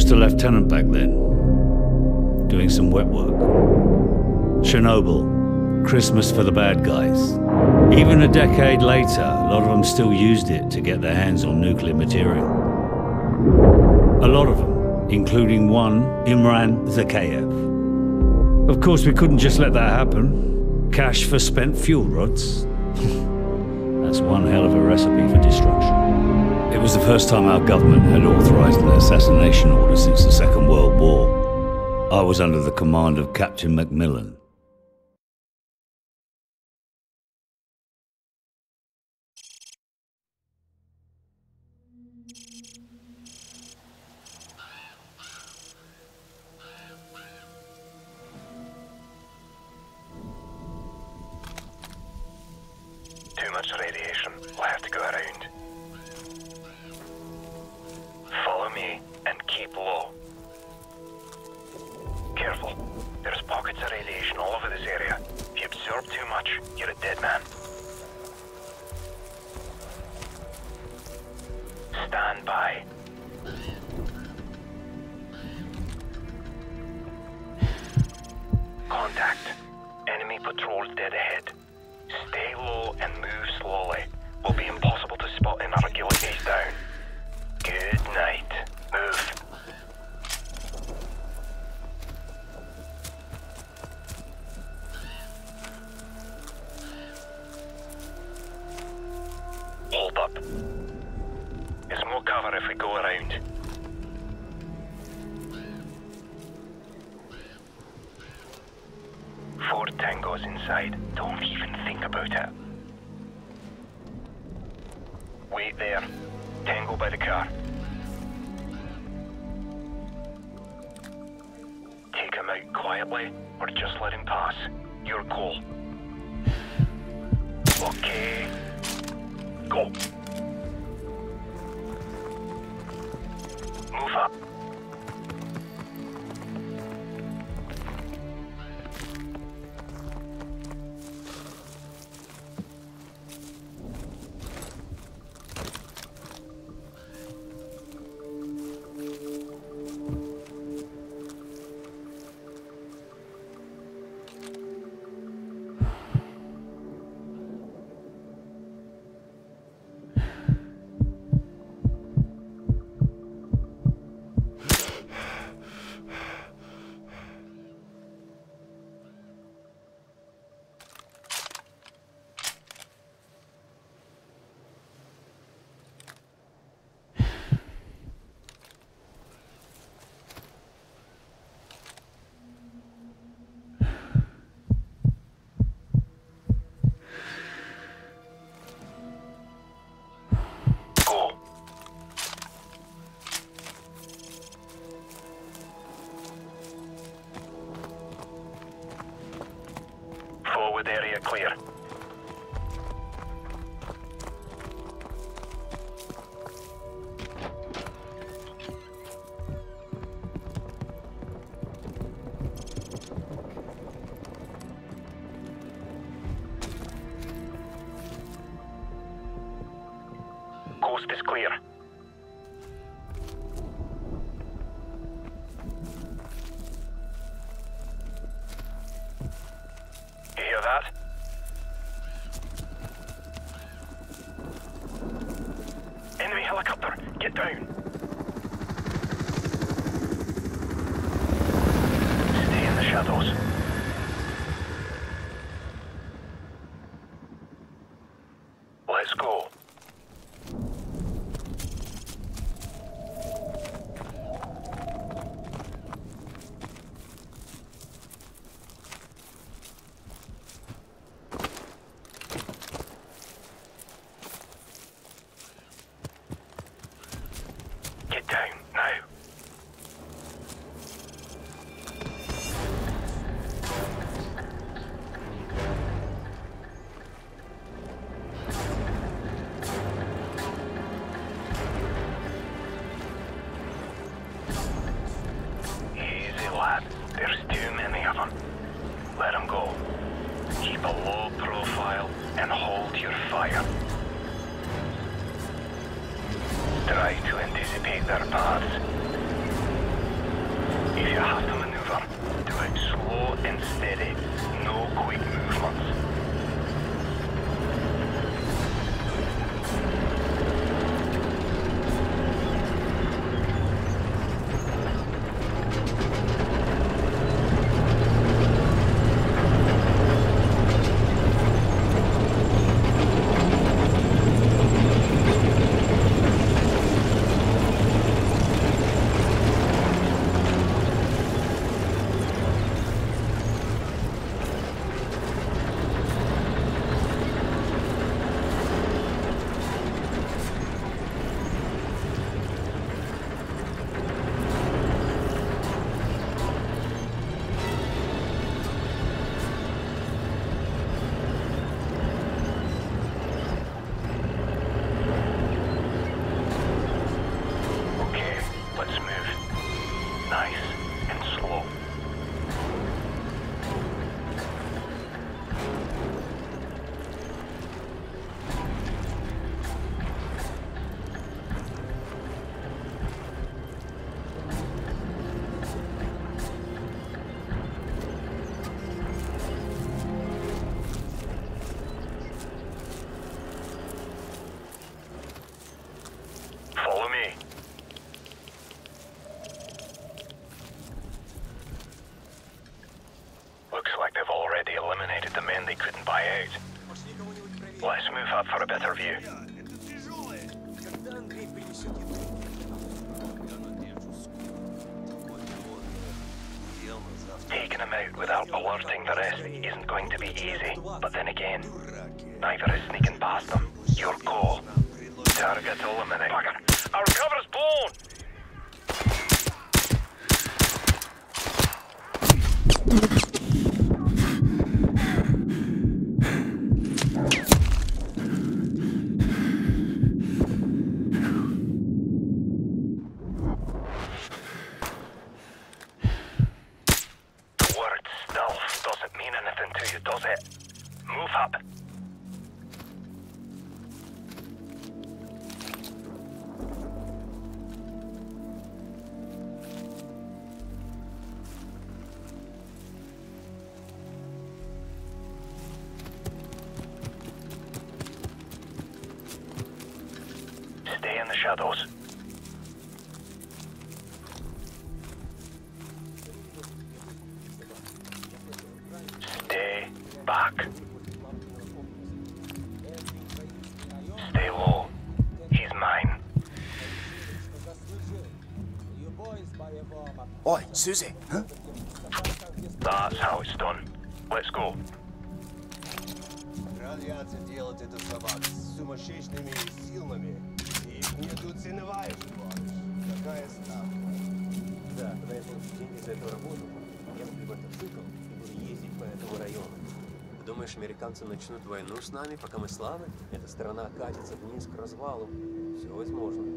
just a lieutenant back then, doing some wet work. Chernobyl, Christmas for the bad guys. Even a decade later, a lot of them still used it to get their hands on nuclear material. A lot of them, including one, Imran Zakhaev. Of course, we couldn't just let that happen. Cash for spent fuel rods. That's one hell of a recipe for destruction. It was the first time our government had authorized an assassination order since the Second World War. I was under the command of Captain Macmillan. Contact. Enemy patrols dead ahead. Stay low and move slowly. Will be impossible to spot in our gaze down. Good night. Move. Hold up. Cover if we go around. Four tangos inside. Don't even think about it. Wait there. Tango by the car. Take him out quietly, or just let him pass. Your call. Okay. Go. Coast is clear. Nice and slow. Out. Let's move up for a better view. Taking them out without alerting the rest isn't going to be easy. But then again, neither is sneaking past them. Your call. Target eliminated. shadows. Stay back. Stay low. He's mine. Oi, Susie, huh? That's how it's done. Let's go. Радиация делает это собак с сумасшедшими силами. И недооцениваешь его. Какая ставка? Да, когда я получу деньги за эту работу, я куплю мотоцикл и буду ездить по этому району. Думаешь, американцы начнут войну с нами, пока мы слабы? Эта страна катится вниз к развалу. Все возможно.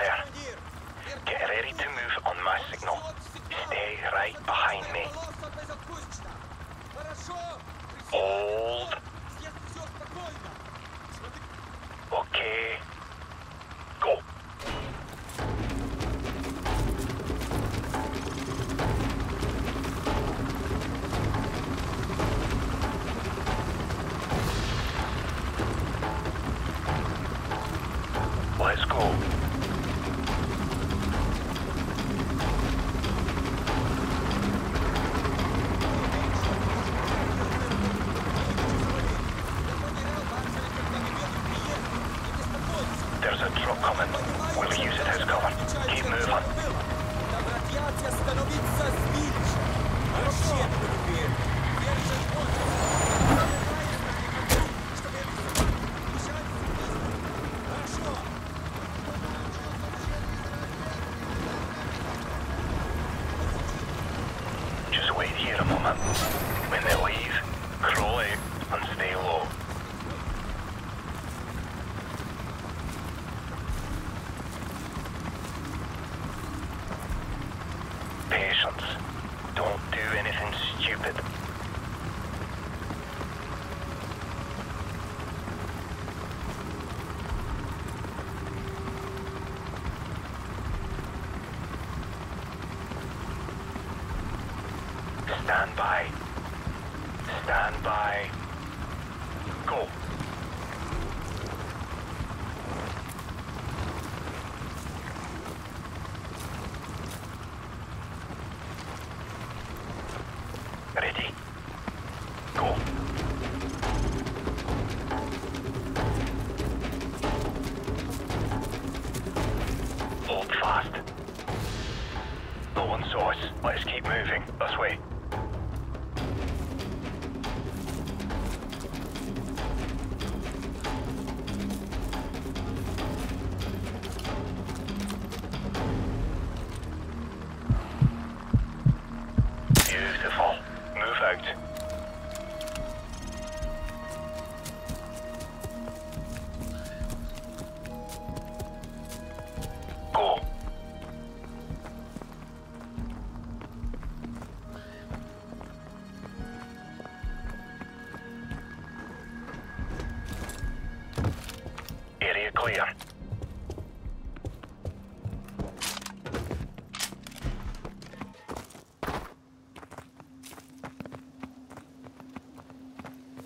Out there. Get ready to move on my signal. Stay right behind me. Thank you. Stand by. Stand by. Go. Ready. Go. Hold fast. No one saw. Let's keep moving. This way.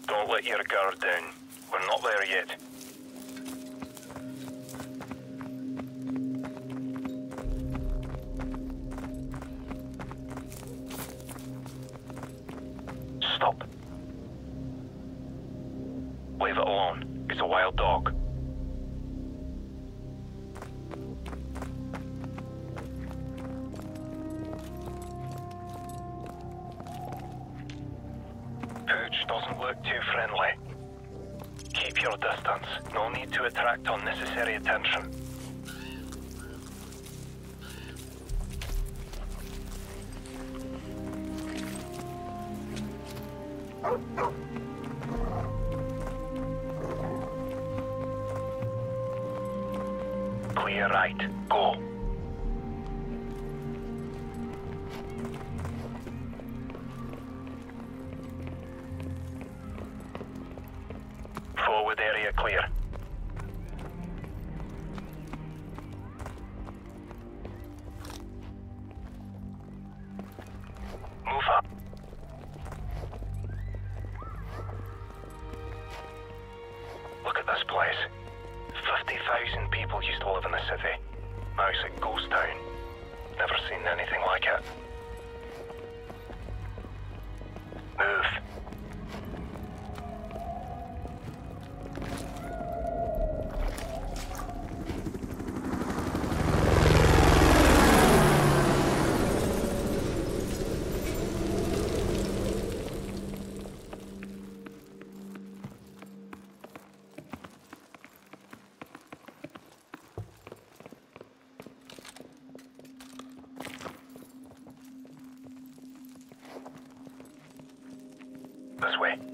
Don't let your guard down. We're not there yet. Pooch doesn't look too friendly. Keep your distance. No need to attract unnecessary attention. Clear area clear. This way.